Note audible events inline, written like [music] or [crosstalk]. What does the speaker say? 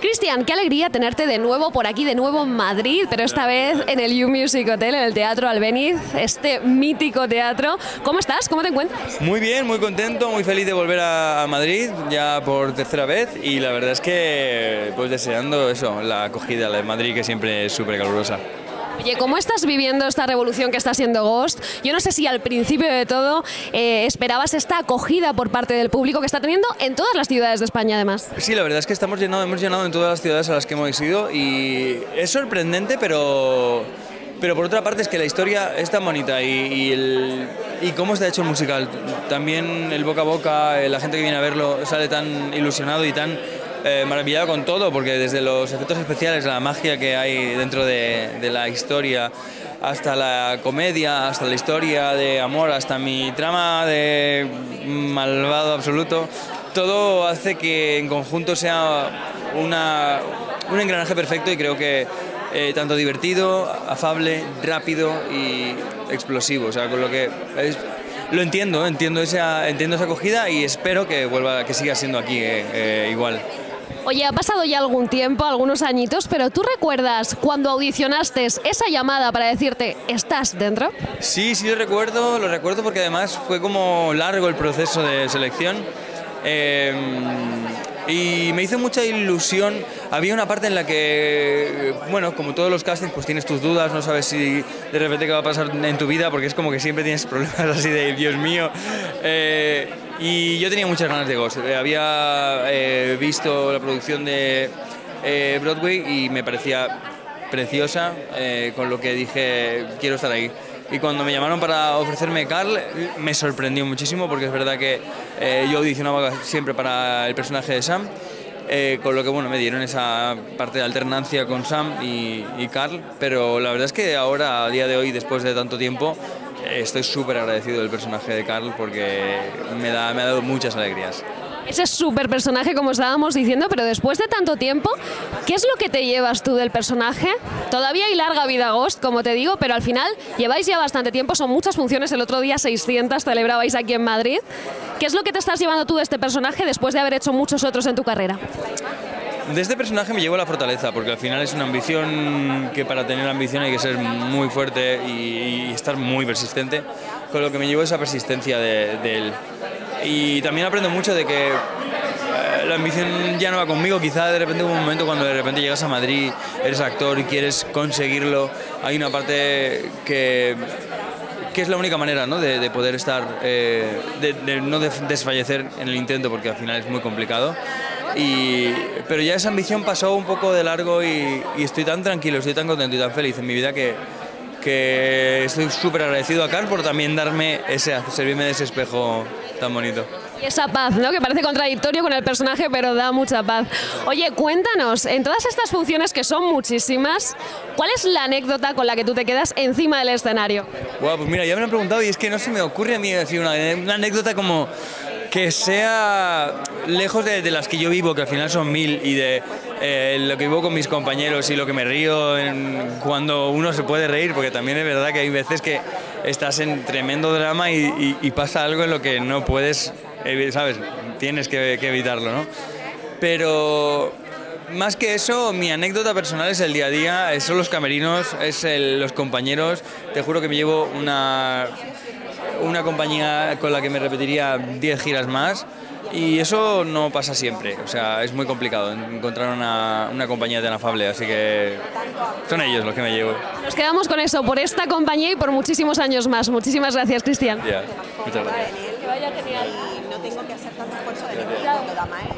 Cristian, qué alegría tenerte de nuevo por aquí, de nuevo en Madrid, pero esta vez en el U Music Hotel, en el Teatro Albeniz, este mítico teatro. ¿Cómo estás? ¿Cómo te encuentras? Muy bien, muy contento, muy feliz de volver a, Madrid ya por tercera vez y la verdad es que pues deseando eso, la acogida de Madrid que siempre es súper calurosa. Oye, ¿cómo estás viviendo esta revolución que está siendo Ghost? Yo no sé si al principio de todo eh, esperabas esta acogida por parte del público que está teniendo en todas las ciudades de España, además. Sí, la verdad es que estamos llenado, hemos llenado en todas las ciudades a las que hemos ido y es sorprendente, pero pero por otra parte es que la historia es tan bonita y, el, y, cómo está hecho el musical. También el boca a boca, eh, la gente que viene a verlo sale tan ilusionado y tan eh, maravillado con todo, porque desde los efectos especiales, la magia que hay dentro de, la historia, hasta la comedia, hasta la historia de amor, hasta mi trama de malvado absoluto, todo hace que en conjunto sea una, un engranaje perfecto y creo que eh, tanto divertido, afable, rápido y explosivo. O sea, con lo que lo entiendo, entiendo esa, entiendo esa acogida y espero que vuelva, que siga siendo aquí eh, igual. Oye, ha pasado ya algún tiempo, algunos añitos, pero ¿tú recuerdas cuando audicionaste esa llamada para decirte, ¿estás dentro? Sí, sí lo recuerdo, lo recuerdo porque además fue como largo el proceso de selección. Em, y me hizo mucha ilusión. Había una parte en la que, bueno, como todos los castings, pues tienes tus dudas, no sabes si de repente qué va a pasar en tu vida, porque es como que siempre tienes [laughs] problemas así de, Dios mío. Eh, y yo tenía muchas ganas de Ghost. Eh, había eh, visto la producción de Broadway y me parecía preciosa, con lo que dije, quiero estar ahí. Y cuando me llamaron para ofrecerme Carl, me sorprendió muchísimo porque es verdad que eh, yo audicionaba siempre para el personaje de Sam. Eh, con lo que bueno, me dieron esa parte de alternancia con Sam y, Carl, pero la verdad es que ahora, a día de hoy, después de tanto tiempo, estoy súper agradecido del personaje de Carl porque me, da, me ha dado muchas alegrías ese súper personaje, como estábamos diciendo, pero después de tanto tiempo, ¿qué es lo que te llevas tú del personaje? Todavía hay larga vida Ghost, como te digo, pero al final lleváis ya bastante tiempo, son muchas funciones, el otro día 600 celebrabais aquí en Madrid. ¿Qué es lo que te estás llevando tú de este personaje después de haber hecho muchos otros en tu carrera? De este personaje me llevo la fortaleza, porque al final es una ambición que para tener ambición hay que ser muy fuerte y, estar muy persistente, con lo que me llevo esa persistencia de, de él. Y también aprendo mucho de que eh, la ambición ya no va conmigo, quizá de repente hubo un momento cuando de repente llegas a Madrid, eres actor y quieres conseguirlo, hay una parte que, que es la única manera ¿no? de, poder estar, eh, de, no desfallecer en el intento porque al final es muy complicado. Y, pero ya esa ambición pasó un poco de largo y, y estoy tan tranquilo, estoy tan contento y tan feliz en mi vida que, que estoy súper agradecido a Carl por también darme ese, servirme de ese espejo tan bonito. Y esa paz, ¿no? Que parece contradictorio con el personaje, pero da mucha paz. Oye, cuéntanos, en todas estas funciones que son muchísimas, ¿cuál es la anécdota con la que tú te quedas encima del escenario? Wow, pues mira, ya me lo han preguntado y es que no se me ocurre a mí decir una, una anécdota como que sea lejos de, las que yo vivo, que al final son mil, y de eh, lo que vivo con mis compañeros y lo que me río cuando uno se puede reír, porque también es verdad que hay veces que estás en tremendo drama y, pasa algo en lo que no puedes, ¿sabes? Tienes que, evitarlo, ¿no? Pero más que eso, mi anécdota personal es el día a día, son los camerinos, es los compañeros. Te juro que me llevo una una compañía con la que me repetiría 10 giras más y eso no pasa siempre, o sea, es muy complicado encontrar una, una, compañía tan afable, así que son ellos los que me llevo. Nos quedamos con eso, por esta compañía y por muchísimos años más. Muchísimas gracias, Cristian. muchas gracias. Que vaya genial. no tengo que hacer tanto esfuerzo de ningún ¿eh?